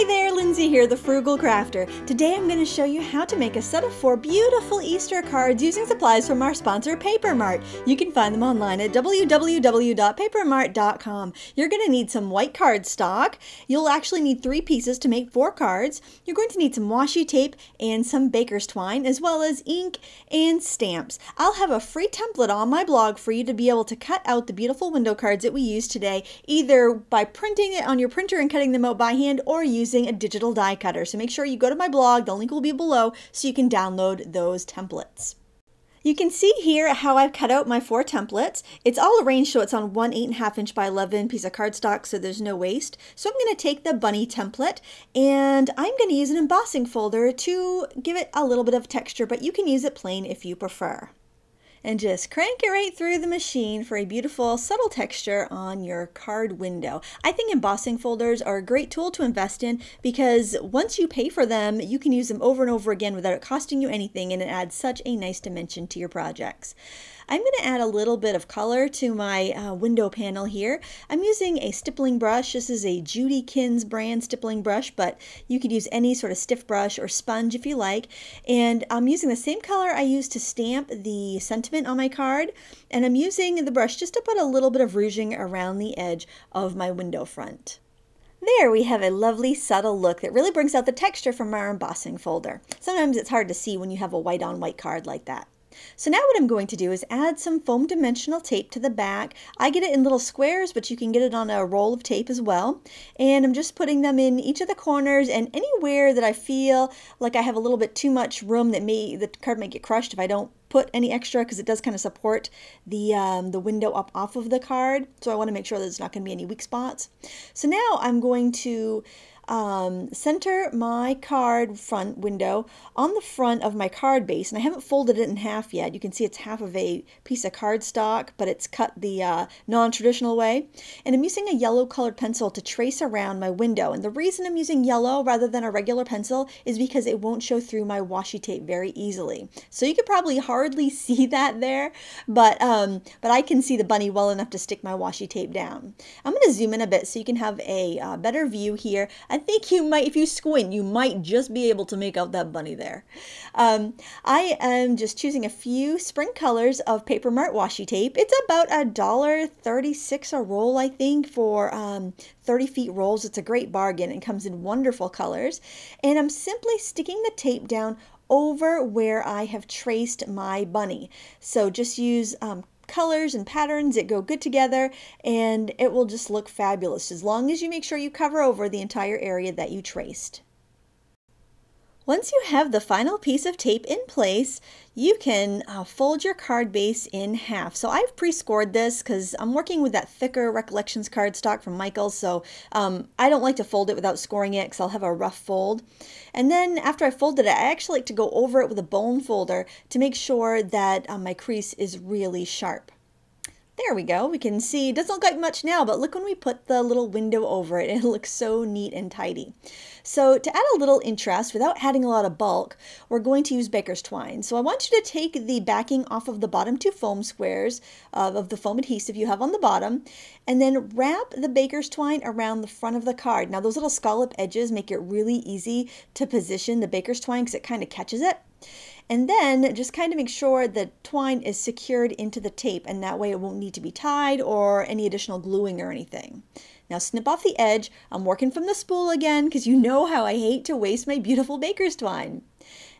Hi there, Lindsay here, the Frugal Crafter. Today I'm going to show you how to make a set of four beautiful Easter cards using supplies from our sponsor Papermart. You can find them online at www.papermart.com. You're going to need some white cardstock. You'll actually need three pieces to make four cards. You're going to need some washi tape and some baker's twine, as well as ink and stamps. I'll have a free template on my blog for you to be able to cut out the beautiful window cards that we use today, either by printing it on your printer and cutting them out by hand or using a digital die cutter. So make sure you go to my blog, the link will be below, so you can download those templates. You can see here how I've cut out my four templates. It's all arranged so it's on one 8.5 inch by 11 piece of cardstock so there's no waste. So I'm going to take the bunny template and I'm going to use an embossing folder to give it a little bit of texture, but you can use it plain if you prefer and just crank it right through the machine for a beautiful subtle texture on your card window. I think embossing folders are a great tool to invest in because once you pay for them, you can use them over and over again without it costing you anything and it adds such a nice dimension to your projects. I'm going to add a little bit of color to my uh, window panel here. I'm using a stippling brush. This is a Judikins brand stippling brush, but you could use any sort of stiff brush or sponge if you like. And I'm using the same color I used to stamp the sentiment on my card. And I'm using the brush just to put a little bit of rouging around the edge of my window front. There we have a lovely subtle look that really brings out the texture from our embossing folder. Sometimes it's hard to see when you have a white on white card like that. So now what I'm going to do is add some foam dimensional tape to the back. I get it in little squares, but you can get it on a roll of tape as well. And I'm just putting them in each of the corners and anywhere that I feel like I have a little bit too much room that may the card might get crushed if I don't put any extra because it does kind of support the um, the window up off of the card. So I want to make sure that there's not going to be any weak spots. So now I'm going to um, center my card front window on the front of my card base, and I haven't folded it in half yet. You can see it's half of a piece of cardstock, but it's cut the uh, non-traditional way. And I'm using a yellow colored pencil to trace around my window. And the reason I'm using yellow rather than a regular pencil is because it won't show through my washi tape very easily. So you could probably hardly see that there, but um, but I can see the bunny well enough to stick my washi tape down. I'm going to zoom in a bit so you can have a uh, better view here. I think you might, if you squint, you might just be able to make out that bunny there. Um, I am just choosing a few spring colors of Paper Mart washi tape. It's about a dollar thirty-six a roll, I think, for um, 30 feet rolls. It's a great bargain and comes in wonderful colors. And I'm simply sticking the tape down over where I have traced my bunny. So just use um, colors and patterns that go good together and it will just look fabulous as long as you make sure you cover over the entire area that you traced. Once you have the final piece of tape in place, you can uh, fold your card base in half. So I've pre-scored this because I'm working with that thicker Recollections cardstock from Michaels, so um, I don't like to fold it without scoring it because I'll have a rough fold. And then after I folded it, I actually like to go over it with a bone folder to make sure that um, my crease is really sharp. There we go. We can see, it doesn't look like much now, but look when we put the little window over it, it looks so neat and tidy. So to add a little interest without adding a lot of bulk, we're going to use baker's twine. So I want you to take the backing off of the bottom two foam squares uh, of the foam adhesive you have on the bottom, and then wrap the baker's twine around the front of the card. Now those little scallop edges make it really easy to position the baker's twine because it kind of catches it. And then just kind of make sure the twine is secured into the tape and that way it won't need to be tied or any additional gluing or anything. Now snip off the edge. I'm working from the spool again because you know how I hate to waste my beautiful baker's twine.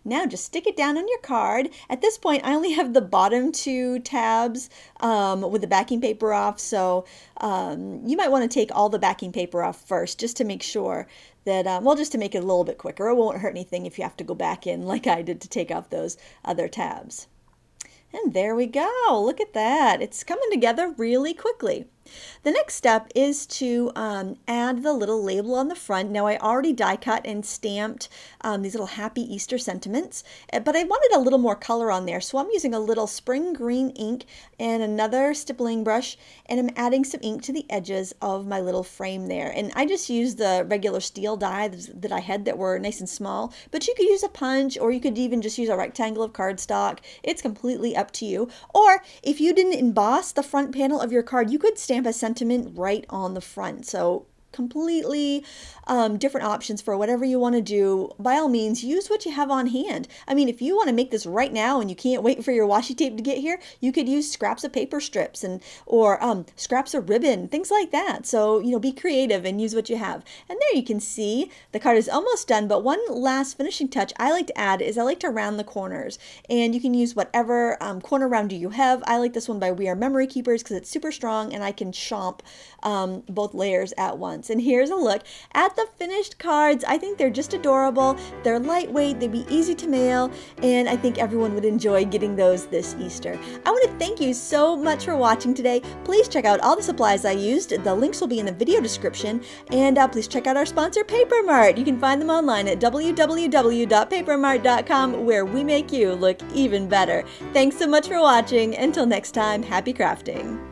Now just stick it down on your card. At this point, I only have the bottom two tabs um, with the backing paper off, so um, you might want to take all the backing paper off first just to make sure that, um, well, just to make it a little bit quicker. It won't hurt anything if you have to go back in like I did to take off those other tabs. And there we go. Look at that. It's coming together really quickly. The next step is to um, add the little label on the front. Now I already die cut and stamped um, these little happy Easter sentiments, eh, but I wanted a little more color on there. So I'm using a little spring green ink and another stippling brush, and I'm adding some ink to the edges of my little frame there. And I just used the regular steel die that I had that were nice and small, but you could use a punch or you could even just use a rectangle of cardstock. It's completely up to you. Or if you didn't emboss the front panel of your card, you could stamp stamp a sentiment right on the front. So completely um, different options for whatever you want to do. By all means, use what you have on hand. I mean, if you want to make this right now and you can't wait for your washi tape to get here, you could use scraps of paper strips and or um, scraps of ribbon, things like that. So you know, be creative and use what you have. And there you can see the card is almost done. But one last finishing touch I like to add is I like to round the corners, and you can use whatever um, corner rounder you have. I like this one by We Are Memory Keepers because it's super strong and I can chomp um, both layers at once. And here's a look at the finished cards. I think they're just adorable. They're lightweight, they'd be easy to mail, and I think everyone would enjoy getting those this Easter. I want to thank you so much for watching today. Please check out all the supplies I used. The links will be in the video description. And uh, please check out our sponsor, Paper Mart. You can find them online at www.papermart.com where we make you look even better. Thanks so much for watching. Until next time, happy crafting.